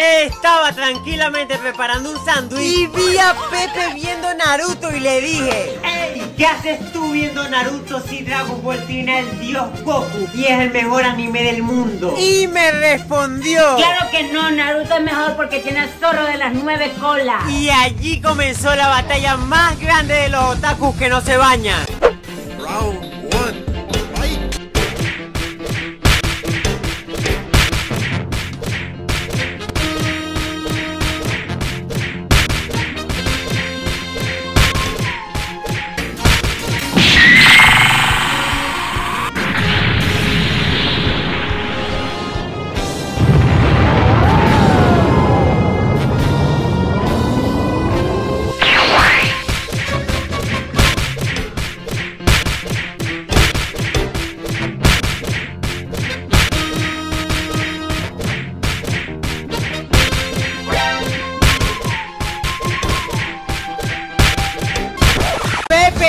Estaba tranquilamente preparando un sándwich y vi a Pepe viendo Naruto y le dije ¡Ey! ¿Qué haces tú viendo Naruto si Dragon Ball tiene el dios Goku y es el mejor anime del mundo? Y me respondió Claro que no, Naruto es mejor porque tiene el zorro de las nueve colas. Y allí comenzó la batalla más grande de los otakus que no se bañan.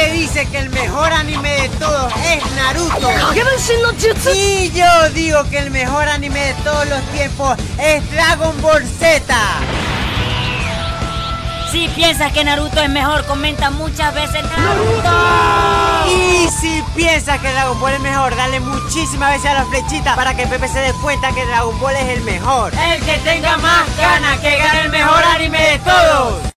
Dice que el mejor anime de todos es Naruto. Y yo digo que el mejor anime de todos los tiempos es Dragon Ball Z. Si piensas que Naruto es mejor, comenta muchas veces Naruto. Y si piensas que Dragon Ball es mejor, dale muchísimas veces a la flechita para que Pepe se dé cuenta que Dragon Ball es el mejor. El que tenga más ganas que gane el mejor anime de todos.